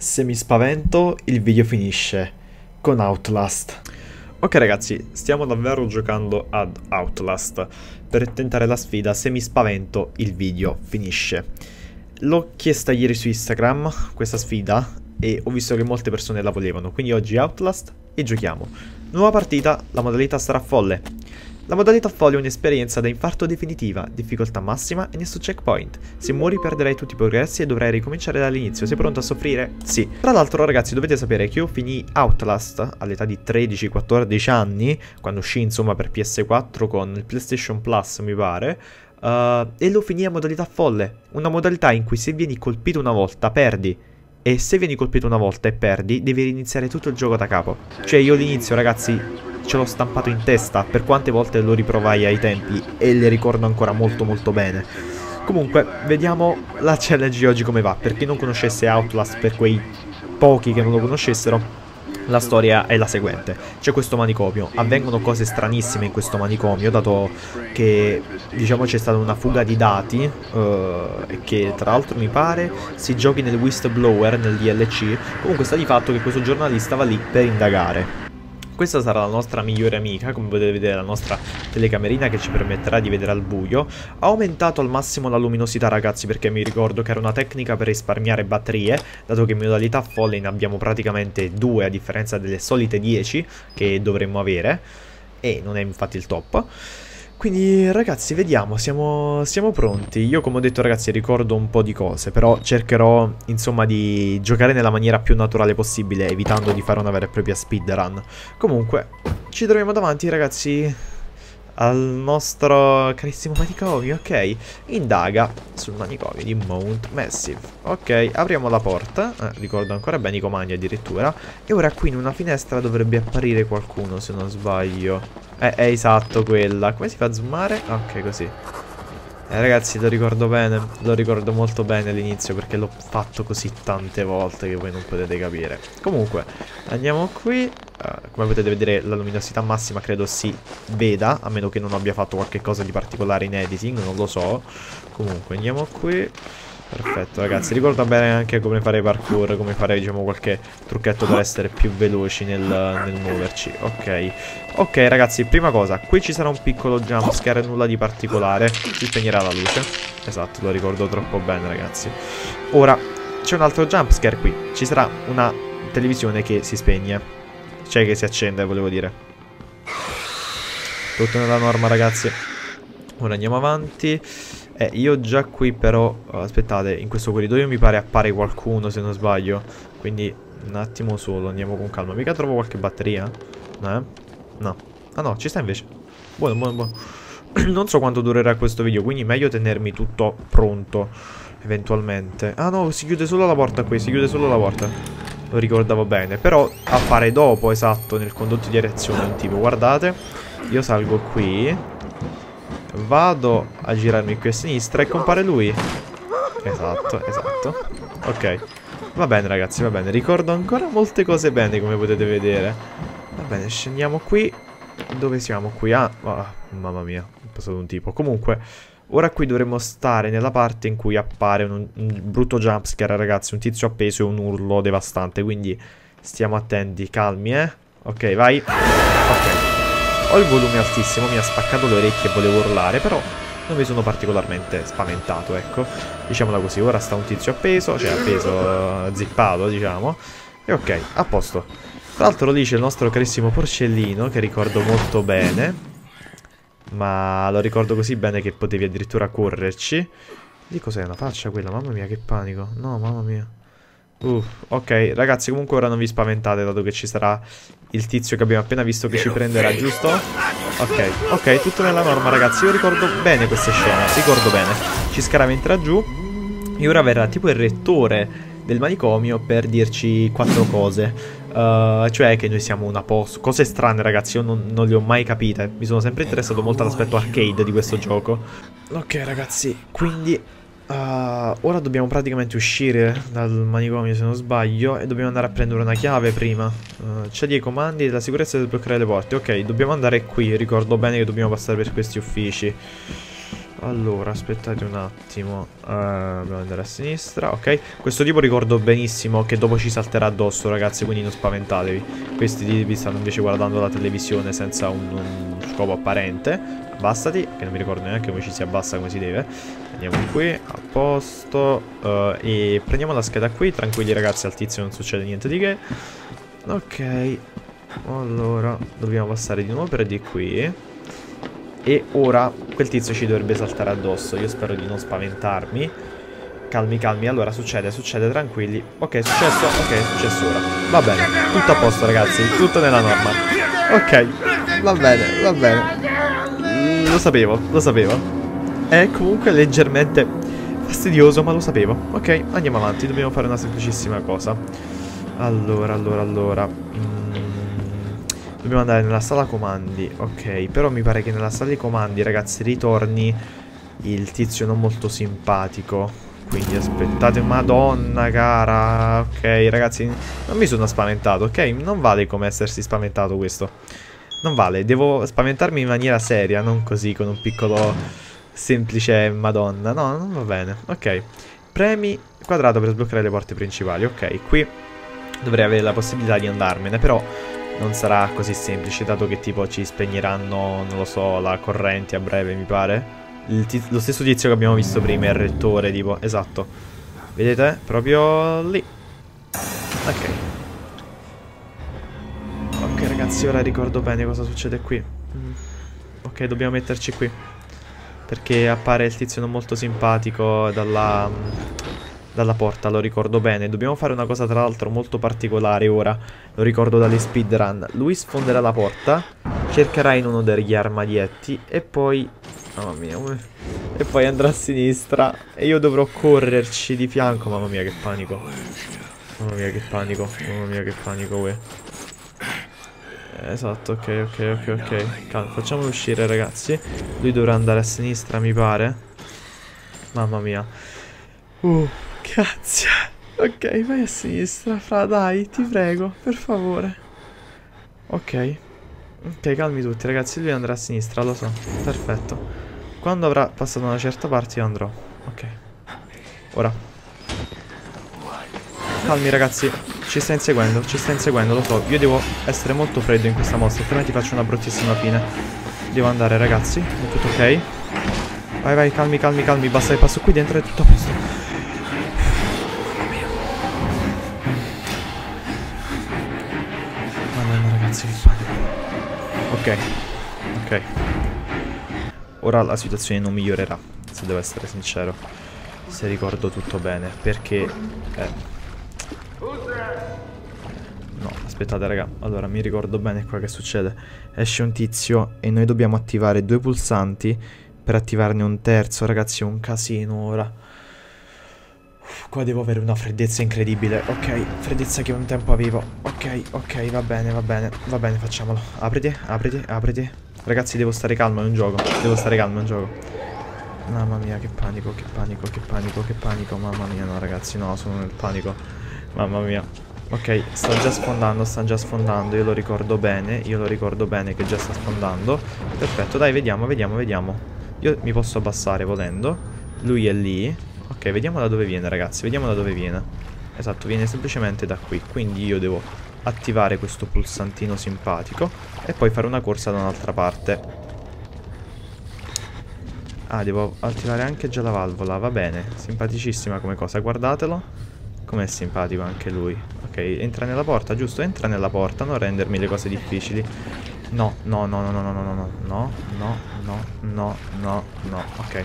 Se mi spavento, il video finisce con Outlast. Ok ragazzi, stiamo davvero giocando ad Outlast per tentare la sfida Se mi spavento, il video finisce. L'ho chiesta ieri su Instagram, questa sfida, e ho visto che molte persone la volevano, quindi oggi Outlast e giochiamo. Nuova partita, la modalità sarà folle. La modalità folle è un'esperienza da infarto definitiva, difficoltà massima e nessun checkpoint. Se muori perderai tutti i progressi e dovrai ricominciare dall'inizio. Sei pronto a soffrire? Sì. Tra l'altro ragazzi dovete sapere che io finì Outlast all'età di 13-14 anni, quando uscì insomma per PS4 con il PlayStation Plus mi pare, uh, e lo finì a modalità folle. Una modalità in cui se vieni colpito una volta perdi. E se vieni colpito una volta e perdi, devi riniziare tutto il gioco da capo. Cioè io all'inizio ragazzi ce l'ho stampato in testa per quante volte lo riprovai ai tempi e le ricordo ancora molto molto bene. Comunque, vediamo la challenge di oggi come va. Per chi non conoscesse Outlast, per quei pochi che non lo conoscessero, la storia è la seguente. C'è questo manicomio, avvengono cose stranissime in questo manicomio, dato che diciamo c'è stata una fuga di dati, uh, che tra l'altro mi pare si giochi nel whistleblower, nel DLC. Comunque sta di fatto che questo giornalista va lì per indagare. Questa sarà la nostra migliore amica, come potete vedere la nostra telecamerina che ci permetterà di vedere al buio. Ho aumentato al massimo la luminosità ragazzi perché mi ricordo che era una tecnica per risparmiare batterie, dato che in modalità folle ne abbiamo praticamente due a differenza delle solite 10 che dovremmo avere, e non è infatti il top. Quindi ragazzi vediamo, siamo, siamo, pronti. Io come ho detto ragazzi ricordo un po' di cose, però cercherò insomma di giocare nella maniera più naturale possibile, evitando di fare una vera e propria speedrun. Comunque, ci troviamo davanti ragazzi al nostro carissimo manicomio, ok? Indaga sul manicomio di Mount Massive. Ok, apriamo la porta, eh, ricordo ancora bene i comandi addirittura, e ora qui in una finestra dovrebbe apparire qualcuno se non sbaglio. Eh, è esatto quella. Come si fa a zoomare? Ok, così. Eh, ragazzi, lo ricordo bene, lo ricordo molto bene all'inizio perché l'ho fatto così tante volte che voi non potete capire. Comunque, andiamo qui. Uh, come potete vedere la luminosità massima credo si veda, a meno che non abbia fatto qualche cosa di particolare in editing, non lo so. Comunque, andiamo qui. Perfetto ragazzi, ricorda bene anche come fare parkour, come fare diciamo qualche trucchetto per essere più veloci nel, nel muoverci. Ok, ok ragazzi, prima cosa, qui ci sarà un piccolo jumpscare, nulla di particolare. Si spegnerà la luce. Esatto, lo ricordo troppo bene ragazzi. Ora, c'è un altro jumpscare qui. Ci sarà una televisione che si spegne Cioè che si accende, volevo dire Tutto nella norma ragazzi Ora andiamo avanti eh, io già qui però, aspettate, in questo corridoio mi pare appare qualcuno se non sbaglio. Quindi un attimo solo, andiamo con calma. Mica trovo qualche batteria? Eh? No. Ah no, ci sta invece. Buono, buono, buono. non so quanto durerà questo video, quindi meglio tenermi tutto pronto, eventualmente. Ah no, si chiude solo la porta qui, si chiude solo la porta. Lo ricordavo bene, però appare dopo, esatto, nel condotto di reazione un tipo. Guardate, io salgo qui Vado a girarmi qui a sinistra e compare lui. Esatto, esatto. Ok. Va bene ragazzi, va bene. Ricordo ancora molte cose bene come potete vedere. Va bene, scendiamo qui. Dove siamo qui? Ah, oh, mamma mia, è passato un tipo. Comunque, ora qui dovremmo stare nella parte in cui appare un, un brutto jumpscare, ragazzi. Un tizio appeso e un urlo devastante. Quindi stiamo attenti, calmi, eh. Ok, vai. Ok. Ho il volume altissimo, mi ha spaccato le orecchie e volevo urlare, però non mi sono particolarmente spaventato, ecco. Diciamola così, ora sta un tizio appeso, cioè appeso, uh, zippato, diciamo. E ok, a posto. Tra l'altro lì c'è il nostro carissimo porcellino, che ricordo molto bene. Ma lo ricordo così bene che potevi addirittura correrci. Di cos'è una faccia quella? Mamma mia, che panico. No, mamma mia. Uh, ok, ragazzi, comunque ora non vi spaventate, dato che ci sarà il tizio che abbiamo appena visto che ci prenderà, giusto? Ok, ok, tutto nella norma, ragazzi. Io ricordo bene queste scene, ricordo bene. ci scaraventerà giù e ora verrà tipo il rettore del manicomio per dirci quattro cose. Uh, cioè che noi siamo una post. Cose strane, ragazzi. Io non, non, le ho mai capite. Mi sono sempre interessato molto all'aspetto arcade di questo gioco. Ok, ragazzi, quindi Uh, ora dobbiamo praticamente uscire dal manicomio se non sbaglio e dobbiamo andare a prendere una chiave prima. Uh, C'è dei comandi della sicurezza per bloccare le porte. Ok, dobbiamo andare qui, ricordo bene che dobbiamo passare per questi uffici. Allora, aspettate un attimo. Uh, dobbiamo andare a sinistra. Ok. Questo tipo ricordo benissimo che dopo ci salterà addosso, ragazzi. Quindi non spaventatevi. Questi tipi stanno invece guardando la televisione senza un, un scopo apparente. Abbassati, che non mi ricordo neanche come ci si abbassa come si deve. Andiamo qui, a posto. Uh, e prendiamo la scheda qui. Tranquilli, ragazzi, al tizio non succede niente di che. Ok. Allora, dobbiamo passare di nuovo per di qui. E ora quel tizio ci dovrebbe saltare addosso. Io spero di non spaventarmi. Calmi, calmi. Allora, succede, succede, tranquilli. Ok, è successo. Ok, è successo ora. Va bene. Tutto a posto, ragazzi. Tutto nella norma. Ok. Va bene, va bene. Lo sapevo, lo sapevo. È comunque leggermente fastidioso, ma lo sapevo. Ok, andiamo avanti. Dobbiamo fare una semplicissima cosa. Allora, allora, allora. Dobbiamo andare nella sala comandi, ok. Però mi pare che nella sala di comandi, ragazzi, ritorni il tizio non molto simpatico. Quindi aspettate, madonna cara. Ok, ragazzi, non mi sono spaventato, ok? Non vale come essersi spaventato questo. Non vale, devo spaventarmi in maniera seria, non così con un piccolo semplice madonna. No, non va bene. Ok. Premi quadrato per sbloccare le porte principali. Ok, qui dovrei avere la possibilità di andarmene, però non sarà così semplice, dato che tipo ci spegneranno, non lo so, la corrente a breve, mi pare. lo stesso tizio che abbiamo visto prima, il rettore, tipo, esatto. Vedete? Proprio lì. Ok. Ok, ragazzi, ora ricordo bene cosa succede qui. Ok, dobbiamo metterci qui. Perché appare il tizio non molto simpatico dalla dalla porta, lo ricordo bene. Dobbiamo fare una cosa tra l'altro molto particolare ora, lo ricordo dalle speedrun. Lui sfonderà la porta, cercherà in uno degli armadietti e poi... Mamma mia, e poi andrà a sinistra e io dovrò correrci di fianco. Mamma mia che panico. Mamma mia che panico, mamma mia che panico, uè. Esatto, ok, ok, ok, ok. Calma, facciamolo uscire ragazzi. Lui dovrà andare a sinistra, mi pare. Mamma mia. Uh. Grazie. Ok, vai a sinistra, fra, dai, ti prego, per favore. Ok. Ok, calmi tutti, ragazzi, lui andrà a sinistra, lo so. Perfetto. Quando avrà passato una certa parte io andrò. Ok. Ora. Calmi, ragazzi. Ci sta inseguendo, ci sta inseguendo, lo so. Io devo essere molto freddo in questa mossa, altrimenti faccio una bruttissima fine. Devo andare, ragazzi. È tutto ok? Vai, vai, calmi, calmi, calmi. Basta che passo qui dentro e tutto a posto. Ok. Ora la situazione non migliorerà, se devo essere sincero. Se ricordo tutto bene, perché... Eh. No, aspettate raga. Allora, mi ricordo bene qua che succede. Esce un tizio e noi dobbiamo attivare due pulsanti per attivarne un terzo. Ragazzi, è un casino ora. Qua devo avere una freddezza incredibile. Ok, freddezza che un tempo avevo. Ok, ok, va bene, va bene. Va bene, facciamolo. Apriti, apriti, apriti. Ragazzi, devo stare calmo, è un gioco. Devo stare calmo, è un gioco. Mamma mia, che panico, che panico, che panico, che panico. Mamma mia, no, ragazzi, no, sono nel panico. Mamma mia. Ok, sta già sfondando, sta già sfondando. Io lo ricordo bene, io lo ricordo bene che già sta sfondando. Perfetto, dai, vediamo, vediamo, vediamo. Io mi posso abbassare volendo. Lui è lì. Ok, vediamo da dove viene, ragazzi. Vediamo da dove viene. Esatto, viene semplicemente da qui. Quindi io devo attivare questo pulsantino simpatico e poi fare una corsa da un'altra parte. Ah, devo attivare anche già la valvola. Va bene, simpaticissima come cosa. Guardatelo. Com'è simpatico anche lui. Ok, entra nella porta, giusto? Entra nella porta, non rendermi le cose difficili. No, no, no, no, no, no, no, no, no, no, no, no, no, no, ok.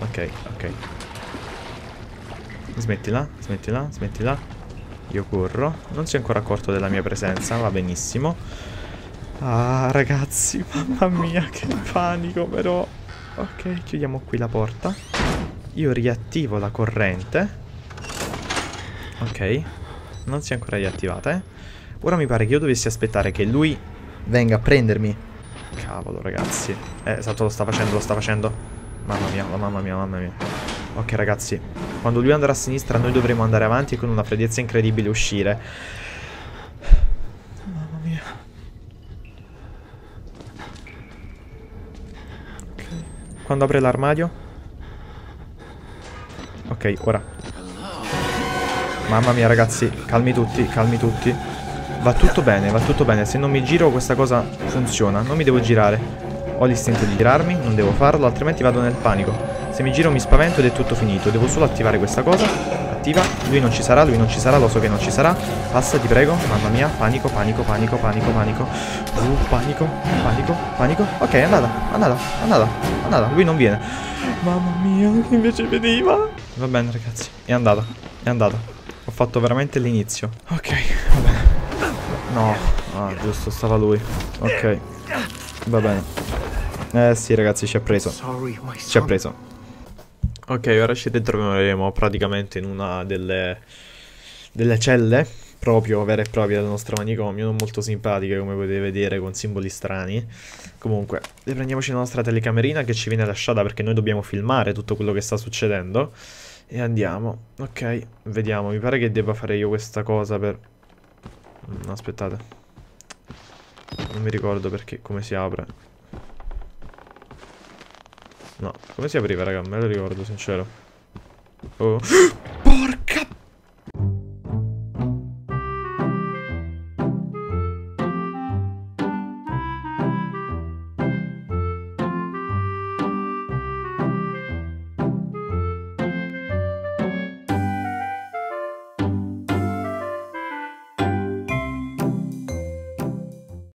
Ok, ok. Smettila, smettila, smettila. Io corro. Non si è ancora accorto della mia presenza, va benissimo. Ah, ragazzi, mamma mia, che panico però. Ok, chiudiamo qui la porta. Io riattivo la corrente. Ok, non si è ancora riattivata, eh. Ora mi pare che io dovessi aspettare che lui venga a prendermi. Cavolo, ragazzi. Eh, esatto, lo sta facendo, lo sta facendo. Mamma mia, mamma mia, mamma mia. Ok ragazzi, quando lui andrà a sinistra noi dovremo andare avanti e con una freddezza incredibile uscire. Mamma mia. Ok. Quando apre l'armadio? Ok, ora. Mamma mia, ragazzi. Calmi tutti, calmi tutti. Va tutto bene, va tutto bene. Se non mi giro questa cosa funziona. Non mi devo girare. Ho l'istinto di girarmi, non devo farlo, altrimenti vado nel panico. Se mi giro mi spavento ed è tutto finito. Devo solo attivare questa cosa. Attiva. Lui non ci sarà, lui non ci sarà, lo so che non ci sarà. Passa, ti prego. Mamma mia, panico, panico, panico, panico, panico. Uh, panico, panico, panico. Ok, è andata, è andata, è andata, è andata. Lui non viene. Mamma mia, invece veniva. Va bene, ragazzi. È andata, è andata. Ho fatto veramente l'inizio. Ok, va bene. No, ah, giusto, stava lui. Ok, va bene. Eh sì, ragazzi, ci ha preso. Ci ha preso. Ok, ora ci ritroveremo praticamente in una delle, delle celle proprio vere e proprie del nostro manicomio, non molto simpatiche come potete vedere con simboli strani. Comunque, riprendiamoci la nostra telecamerina che ci viene lasciata perché noi dobbiamo filmare tutto quello che sta succedendo. E andiamo. Ok, vediamo. Mi pare che debba fare io questa cosa per... No, aspettate. Non mi ricordo perché, come si apre. No, come si apriva, raga? Me lo ricordo, sincero. Oh. Porca